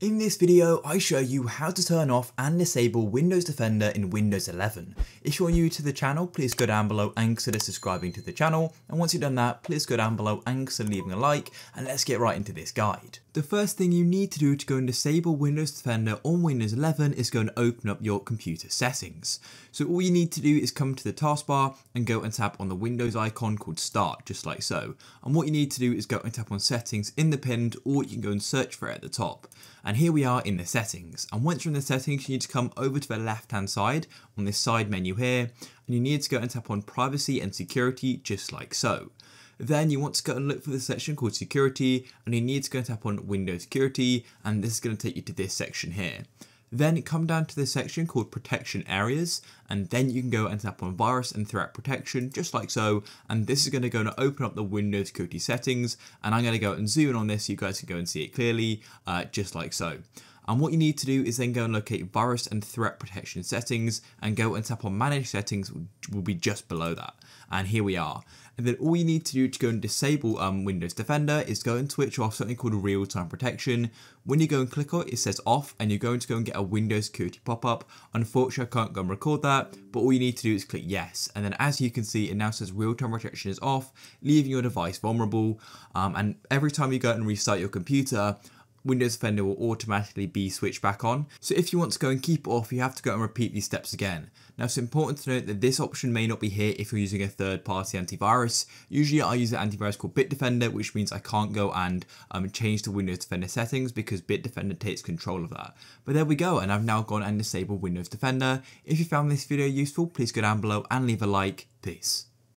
In this video, I show you how to turn off and disable Windows Defender in Windows 11. If you're new to the channel, please go down below and consider subscribing to the channel. And once you've done that, please go down below and consider leaving a like. And let's get right into this guide. The first thing you need to do to go and disable Windows Defender on Windows 11 is go and open up your computer settings. So all you need to do is come to the taskbar and go and tap on the Windows icon called Start, just like so. And what you need to do is go and tap on Settings in the pinned, or you can go and search for it at the top. And here we are in the settings. And once you're in the settings, you need to come over to the left hand side on this side menu here, and you need to go and tap on privacy and security just like so. Then you want to go and look for the section called security and you need to go and tap on Windows security and this is going to take you to this section here. Then come down to the section called protection areas and then you can go and tap on virus and threat protection just like so and this is going to go and open up the Windows security settings and I'm going to go and zoom in on this so you guys can go and see it clearly uh, just like so. And what you need to do is then go and locate virus and threat protection settings and go and tap on manage settings will be just below that. And here we are. And then all you need to do to go and disable um, Windows Defender is go and switch off something called real-time protection. When you go and click on it, it says off and you're going to go and get a Windows security pop-up. Unfortunately, I can't go and record that, but all you need to do is click yes. And then as you can see, it now says real-time protection is off, leaving your device vulnerable. Um, and every time you go and restart your computer, Windows Defender will automatically be switched back on. So if you want to go and keep it off, you have to go and repeat these steps again. Now it's important to note that this option may not be here if you're using a third party antivirus. Usually I use an antivirus called Bitdefender, which means I can't go and um, change the Windows Defender settings because Bitdefender takes control of that. But there we go, and I've now gone and disabled Windows Defender. If you found this video useful, please go down below and leave a like. Peace.